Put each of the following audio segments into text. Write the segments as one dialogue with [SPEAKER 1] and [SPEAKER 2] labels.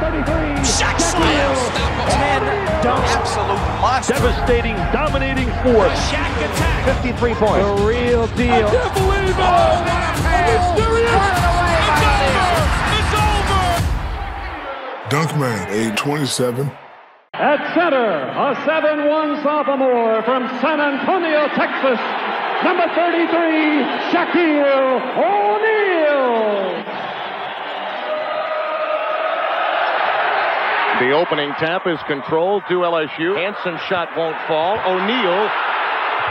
[SPEAKER 1] 33.
[SPEAKER 2] Shot slam.
[SPEAKER 3] Ten dunks.
[SPEAKER 2] Absolute monster.
[SPEAKER 1] Devastating, dominating force.
[SPEAKER 2] Shaq attack.
[SPEAKER 3] 53 points.
[SPEAKER 1] The real deal. I can't believe it. Oh,
[SPEAKER 4] Dunkman, age 27.
[SPEAKER 1] At center, a 7-1 sophomore from San Antonio, Texas, number 33, Shaquille
[SPEAKER 5] The opening tap is controlled to LSU. Hanson's shot won't fall. O'Neal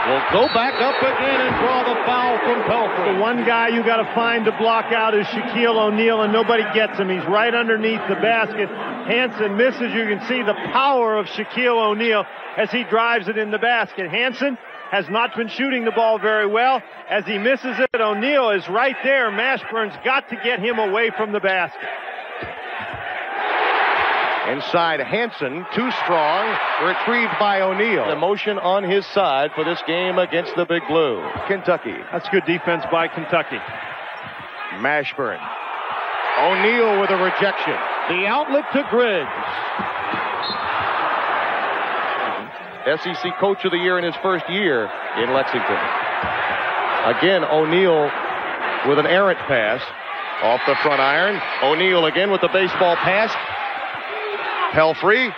[SPEAKER 5] will go back up again and draw the foul from Pelphrey.
[SPEAKER 6] The one guy you got to find to block out is Shaquille O'Neal, and nobody gets him. He's right underneath the basket. Hanson misses. You can see the power of Shaquille O'Neal as he drives it in the basket. Hanson has not been shooting the ball very well. As he misses it, O'Neal is right there. Mashburn's got to get him away from the basket.
[SPEAKER 5] Inside Hanson, too strong, retrieved by O'Neal. The motion on his side for this game against the Big Blue. Kentucky.
[SPEAKER 6] That's good defense by Kentucky.
[SPEAKER 5] Mashburn. O'Neal with a rejection. The outlet to Griggs. SEC Coach of the Year in his first year in Lexington. Again, O'Neal with an errant pass off the front iron. O'Neal again with the baseball pass. Pelphrey.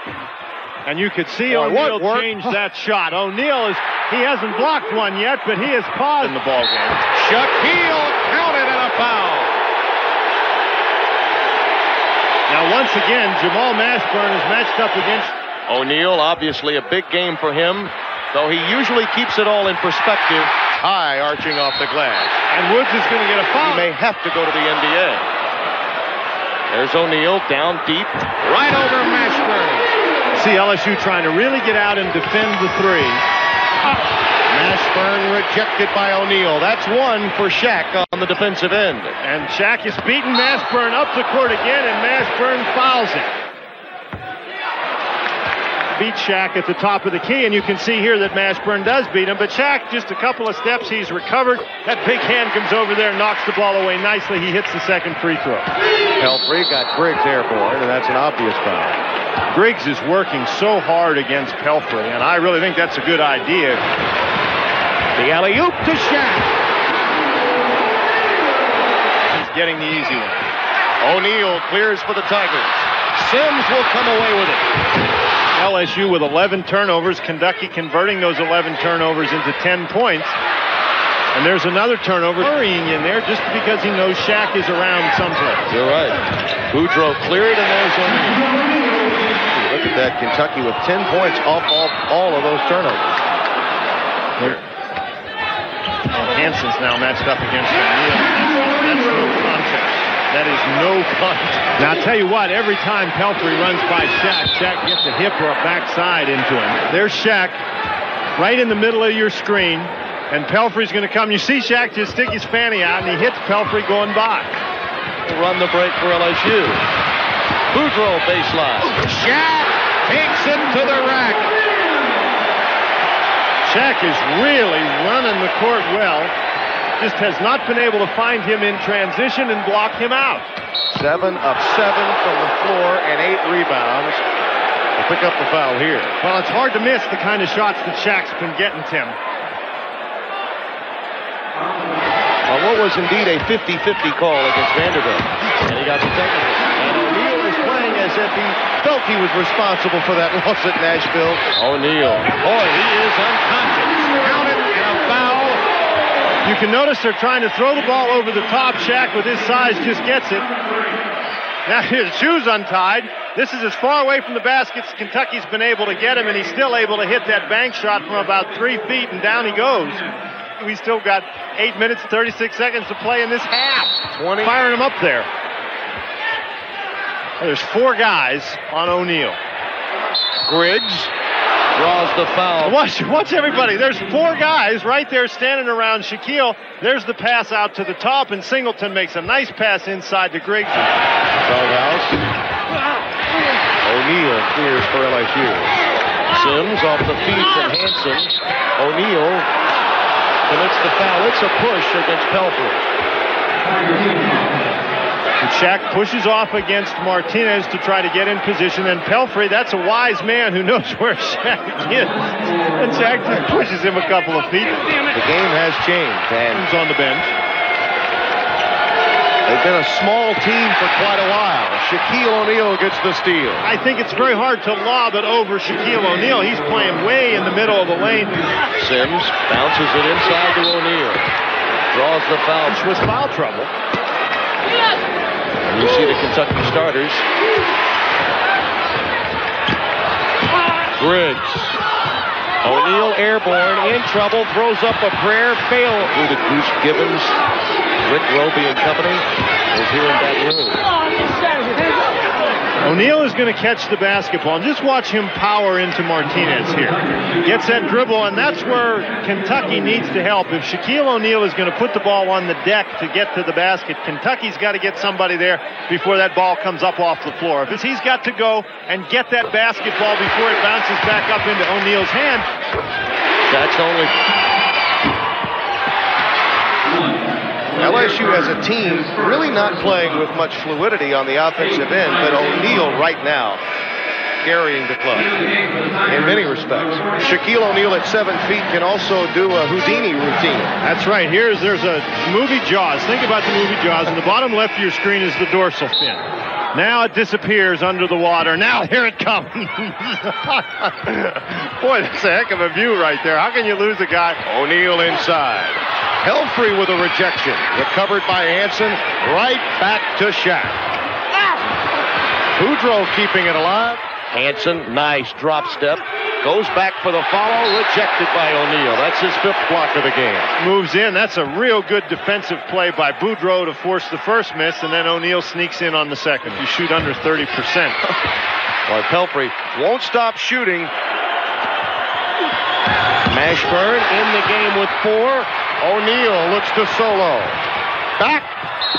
[SPEAKER 6] And you could see O'Neal change that shot. O'Neal is, he hasn't blocked one yet, but he has caused
[SPEAKER 5] in the ball game. Shaquille counted and a foul.
[SPEAKER 6] Now, once again, Jamal Mashburn is matched up against.
[SPEAKER 5] O'Neal, obviously a big game for him, though he usually keeps it all in perspective. High arching off the glass.
[SPEAKER 6] And Woods is going to get a foul.
[SPEAKER 5] He may have to go to the NBA. There's O'Neal down deep, right over Mashburn.
[SPEAKER 6] See LSU trying to really get out and defend the three.
[SPEAKER 5] Mashburn rejected by O'Neal. That's one for Shaq on the defensive end.
[SPEAKER 6] And Shaq is beating Mashburn up the court again, and Mashburn fouls him. Beat Shaq at the top of the key, and you can see here that Mashburn does beat him. But Shaq, just a couple of steps, he's recovered. That big hand comes over there knocks the ball away nicely. He hits the second free throw.
[SPEAKER 5] Pelphrey got Griggs airborne, and that's an obvious foul.
[SPEAKER 6] Griggs is working so hard against Pelphrey, and I really think that's a good idea.
[SPEAKER 5] The alley-oop to Shaq.
[SPEAKER 6] He's getting the easy one.
[SPEAKER 5] O'Neal clears for the Tigers. Sims will come away with it.
[SPEAKER 6] LSU with 11 turnovers, Kentucky converting those 11 turnovers into 10 points. And there's another turnover hurrying in there just because he knows Shaq is around someplace.
[SPEAKER 5] You're right. Boudreaux cleared, and there's O'Neal. Look at that, Kentucky with 10 points off all, all of those turnovers.
[SPEAKER 6] Oh, Hanson's now matched up against O'Neal. That's, that's no contest. That is no contest. Now, I'll tell you what, every time Pelphrey runs by Shaq, Shaq gets a hip or a backside into him. There's Shaq right in the middle of your screen, and Pelphrey's going to come. You see Shaq just stick his fanny out, and he hits Pelphrey going by.
[SPEAKER 5] Run the break for LSU. Boudreaux baseline. Shaq takes it to the rack.
[SPEAKER 6] Shaq is really running the court well. Just has not been able to find him in transition and block him out.
[SPEAKER 5] Seven of seven from the floor and eight rebounds. To pick up the foul here.
[SPEAKER 6] Well, it's hard to miss the kind of shots that Shaq's been getting, Tim.
[SPEAKER 5] On what was indeed a 50-50 call against Vanderbilt. And he got the technical. And O'Neal is playing as if he felt he was responsible for that loss at Nashville. O'Neal. Boy, he is unconscious. Counted and a foul.
[SPEAKER 6] You can notice they're trying to throw the ball over the top. Shaq, with his size, just gets it. Now his shoes untied. This is as far away from the basket as Kentucky's been able to get him, and he's still able to hit that bank shot from about three feet, and down he goes. We still got eight minutes, 36 seconds to play in this half.
[SPEAKER 5] 20.
[SPEAKER 6] Firing him up there. There's four guys on O'Neal.
[SPEAKER 5] Griggs draws the foul.
[SPEAKER 6] Watch, watch everybody. There's four guys right there standing around Shaquille. There's the pass out to the top, and Singleton makes a nice pass inside to Griggs.
[SPEAKER 5] Feldhaus. O'Neal clears for LSU. Sims off the feet from Hanson. O'Neal commits the foul. It's a push against Pelphrey.
[SPEAKER 6] Shaq pushes off against Martinez to try to get in position. And Pelphrey, that's a wise man who knows where Shaq is. And Shaq just pushes him a couple of feet.
[SPEAKER 5] The game has changed, and
[SPEAKER 6] He's on the bench.
[SPEAKER 5] they've been a small team for quite a while. Shaquille O'Neal gets the steal.
[SPEAKER 6] I think it's very hard to lob it over Shaquille O'Neal. He's playing way in the middle of the lane.
[SPEAKER 5] Sims bounces it inside to O'Neal. Draws the foul.
[SPEAKER 6] With foul trouble.
[SPEAKER 5] You see the Kentucky starters. Griggs. O'Neal airborne, in trouble, throws up a prayer, fail. Through the Goose Givens, Rick Robey and company is here in Baton Rouge.
[SPEAKER 6] O'Neal is going to catch the basketball and just watch him power into Martinez here. Gets that dribble, and that's where Kentucky needs to help. If Shaquille O'Neal is going to put the ball on the deck to get to the basket, Kentucky's got to get somebody there before that ball comes up off the floor. If he's got to go and get that basketball before it bounces back up into O'Neal's hand,
[SPEAKER 5] That's only. LSU as a team really not playing with much fluidity on the offensive end, but O'Neal right now carrying the club in many respects. Shaquille O'Neal at seven feet can also do a Houdini routine.
[SPEAKER 6] That's right. Here's there's a movie Jaws. Think about the movie Jaws. In the bottom left of your screen is the dorsal fin. Now it disappears under the water. Now here it comes. Boy, that's a heck of a view right there. How can you lose a guy?
[SPEAKER 5] O'Neal inside. Pelphrey with a rejection. Recovered by Hanson. Right back to Shaq. Boudreaux keeping it alive. Hanson, nice drop step. Goes back for the follow. Rejected by O'Neal. That's his fifth block of the game.
[SPEAKER 6] Moves in. That's a real good defensive play by Boudreaux to force the first miss, and then O'Neal sneaks in on the second. You shoot under 30%.
[SPEAKER 5] While Pelphrey won't stop shooting. Mashburn in the game with four. O'Neal looks to solo. Back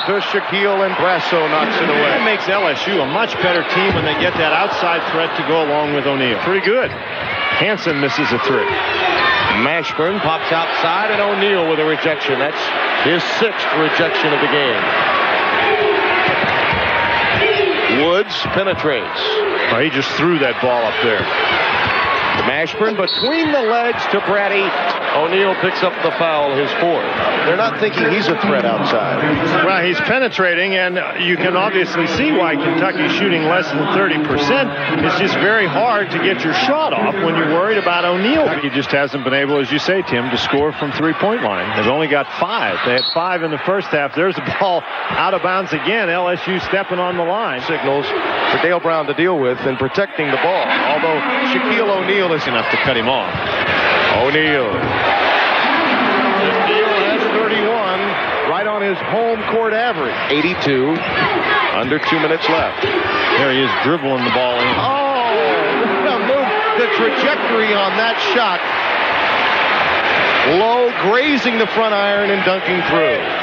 [SPEAKER 5] to Shaquille and Brassow knocks it away.
[SPEAKER 6] That makes LSU a much better team when they get that outside threat to go along with O'Neal. Pretty good. Hanson misses a three.
[SPEAKER 5] Mashburn pops outside and O'Neal with a rejection. That's his sixth rejection of the game. Woods penetrates.
[SPEAKER 6] Oh, he just threw that ball up there.
[SPEAKER 5] Mashburn between the legs to Brady. O'Neal picks up the foul, his fourth. They're not thinking he's a threat outside.
[SPEAKER 6] Well, he's penetrating, and you can obviously see why Kentucky's shooting less than 30%. It's just very hard to get your shot off when you're worried about O'Neal. He just hasn't been able, as you say, Tim, to score from three-point line. They've only got five. They had five in the first half. There's the ball out of bounds again. LSU stepping on the line.
[SPEAKER 5] Signals for Dale Brown to deal with and protecting the ball. Although Shaquille O'Neal is
[SPEAKER 6] Enough to cut him off.
[SPEAKER 5] O'Neal. O'Neal has 31, right on his home court average. 82, under two minutes left.
[SPEAKER 6] There he is dribbling the ball in.
[SPEAKER 5] Oh, what move. The trajectory on that shot. Low, grazing the front iron and dunking through.